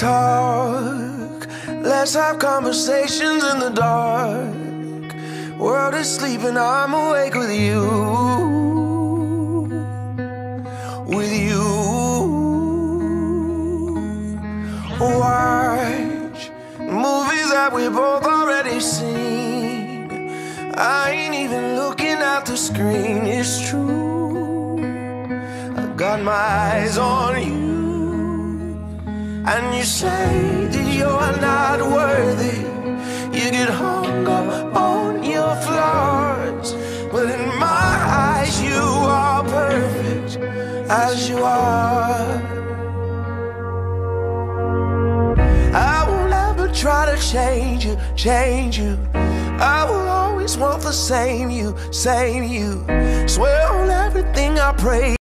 talk. Let's have conversations in the dark. World is sleeping, I'm awake with you. With you. Watch movies that we both already seen. I ain't even looking at the screen, it's true. I got my eyes on you. And you say that you're not worthy. You get hung up on your flaws. But in my eyes, you are perfect as you are. I will never try to change you, change you. I will always want the same you, same you. Swear on everything I pray.